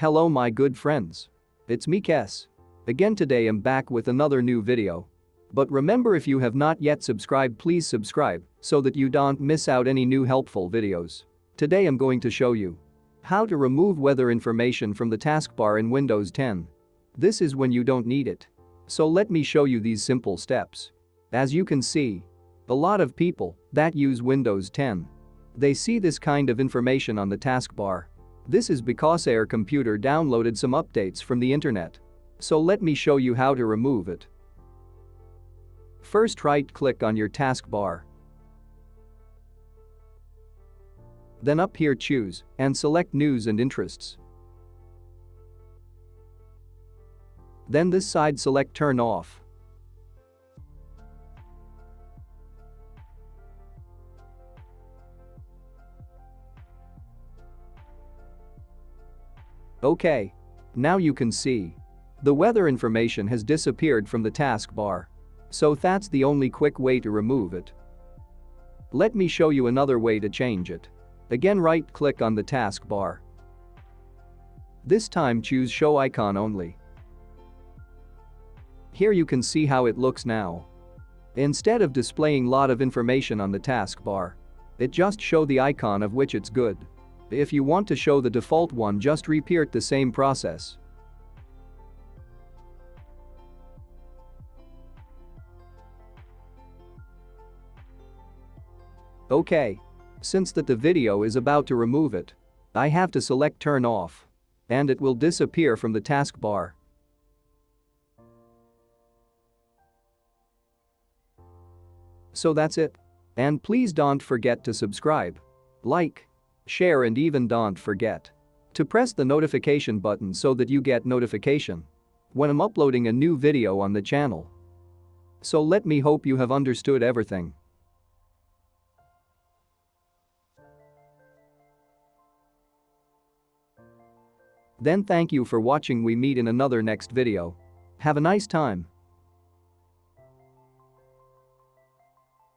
Hello my good friends. It's me Kes. Again today I'm back with another new video. But remember if you have not yet subscribed please subscribe so that you don't miss out any new helpful videos. Today I'm going to show you how to remove weather information from the taskbar in Windows 10. This is when you don't need it. So let me show you these simple steps. As you can see, a lot of people that use Windows 10 they see this kind of information on the taskbar. This is because Air Computer downloaded some updates from the internet. So let me show you how to remove it. First right-click on your taskbar. Then up here choose and select News and Interests. Then this side select Turn Off. Okay. Now you can see. The weather information has disappeared from the taskbar. So that's the only quick way to remove it. Let me show you another way to change it. Again right-click on the taskbar. This time choose Show Icon only. Here you can see how it looks now. Instead of displaying lot of information on the taskbar, it just show the icon of which it's good. If you want to show the default one just repeat the same process. Okay. Since that the video is about to remove it, I have to select turn off. And it will disappear from the taskbar. So that's it. And please don't forget to subscribe, like, share and even don't forget to press the notification button so that you get notification when I'm uploading a new video on the channel. So let me hope you have understood everything. Then thank you for watching we meet in another next video. Have a nice time.